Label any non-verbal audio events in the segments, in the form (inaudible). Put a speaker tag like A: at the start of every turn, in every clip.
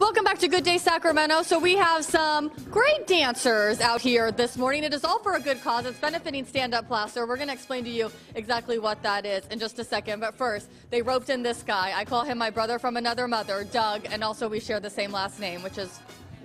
A: Welcome back to Good Day Sacramento. So we have some great dancers out here this morning. It is all for a good cause. It's benefiting Stand Up Placer. We're going to explain to you exactly what that is in just a second. But first, they roped in this guy. I call him my brother from another mother, Doug, and also we share the same last name, which is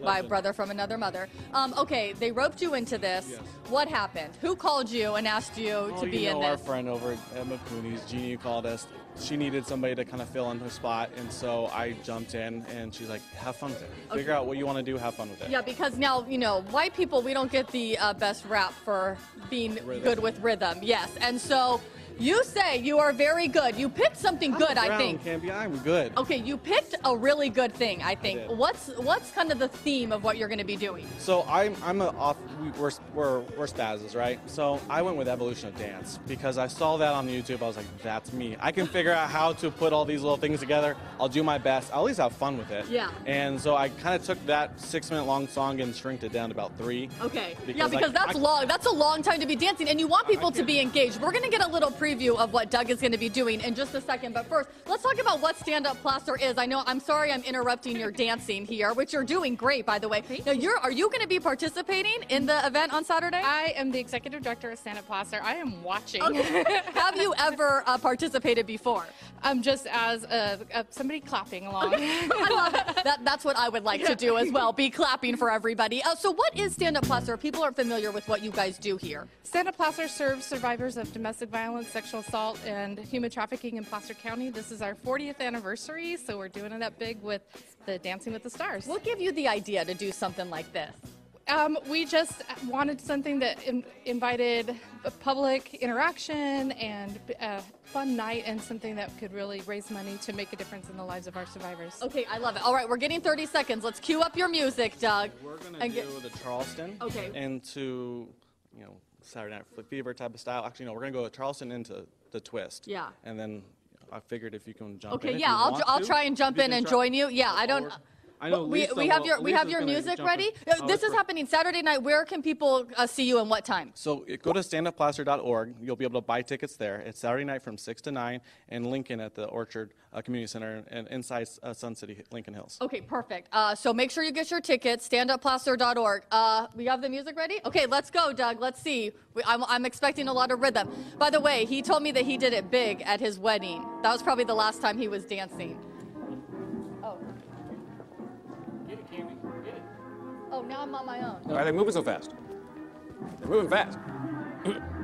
B: Legend.
A: brother from another mother. Um, okay, they roped you into this.
B: Yes.
A: What happened? Who called you and asked you
B: Oh,
A: to be
B: you know
A: in
B: our friend over at McCooney's, Jeannie, called us. She needed somebody to kind of fill in her spot, and so I jumped in, and she's like, "Have fun with it. Figure out what you want to do. Have fun with it."
A: Yeah, because now, you know, white people, we don't get the uh, best rap for being
B: Rhythm.
A: good with rhythm. Yes. And so you say you are very good. You picked something good, I think.
B: Can't be. I'm good.
A: Okay, you picked a really good thing, I think.
B: did.
A: What's what's kind of the theme of what you're going to be doing?
B: So I'm I'm a off. we- We're we're we're spazzes, right? So I went with evolution of dance because I saw that on YouTube. I was like, that's me. I can (laughs) figure out how to put all these little things together. I'll do my best. I'll at least have fun with it.
A: Yeah.
B: And so I kind of took that six minute long song and shrinked it down to about three.
A: Okay. yeah,
B: Because,
A: because
B: like,
A: that's
B: I-
A: long. That's a long time to be dancing, and you want people to be engaged. We're going to get a little preview of what Doug is going to be doing in just a second. But first, let's talk about what Stand Up Placer is. I know. I'm sorry, I'm interrupting your dancing here, which you're doing great, by the way. Now, you're are you going to be participating in the event on Saturday?
C: I am the executive director of Stand Up Placer. I am watching. (laughs)
A: Have you ever uh, participated before?
C: I'm just as a, a, somebody clapping along.
A: I love it. That, that's what I would like to do as well. Be clapping for everybody. Uh, so, what is Stand Up Placer? People aren't familiar with what you guys do here.
C: Stand Up Placer serves survivors of domestic violence, sexual assault, and human trafficking in Placer County. This is our 40th anniversary, so we're doing it up big with the Dancing with the Stars.
A: What gave you the idea to do something like this?
C: Um, we just wanted something that in, invited public interaction and a fun night, and something that could really raise money to make a difference in the lives of our survivors.
A: Okay, I love it. All right, we're getting 30 seconds. Let's cue up your music, Doug.
B: We're gonna
A: And
B: do
A: get-
B: the Charleston.
A: Okay.
B: Into, you know, Saturday Night Fever type of style. Actually, no, we're gonna go with Charleston into the twist.
A: Yeah.
B: And then I figured if you can jump in.
A: Okay,
B: if
A: yeah,
B: you
A: I'll,
B: want
A: I'll
B: to,
A: try and jump
B: you
A: in
B: can
A: and
B: try-
A: join you. Yeah, I don't.
B: Or- I know
A: we,
B: Lisa
A: we have
B: will-
A: your we have your
B: gonna
A: music
B: jump in.
A: ready.
B: Oh,
A: this
B: that's
A: is
B: right.
A: happening Saturday night. Where can people uh, see you and what time?
B: So uh, go to standupplacer.org. You'll be able to buy tickets there. It's Saturday night from 6 to 9 in Lincoln at the Orchard uh, Community Center and inside uh, Sun City, Lincoln Hills.
A: Okay, perfect. Uh, so make sure you get your tickets. Standupplacer.org. Uh, we have the music ready. Okay, let's go, Doug. Let's see. We, I'm, I'm expecting a lot of rhythm. By the way, he told me that he did it big at his wedding. That was probably the last time he was dancing. Oh, now I'm on my own.
D: Why are they moving so fast? They're moving fast. (clears throat)